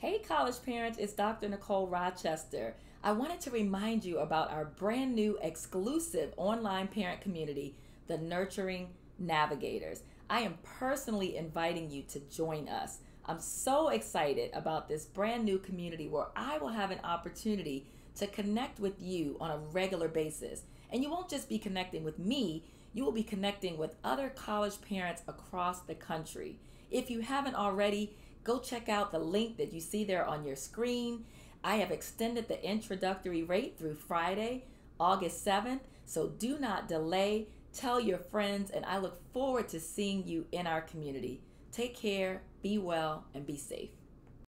Hey, college parents, it's Dr. Nicole Rochester. I wanted to remind you about our brand new exclusive online parent community, the Nurturing Navigators. I am personally inviting you to join us. I'm so excited about this brand new community where I will have an opportunity to connect with you on a regular basis. And you won't just be connecting with me, you will be connecting with other college parents across the country. If you haven't already, go check out the link that you see there on your screen. I have extended the introductory rate through Friday, August 7th, so do not delay. Tell your friends, and I look forward to seeing you in our community. Take care, be well, and be safe.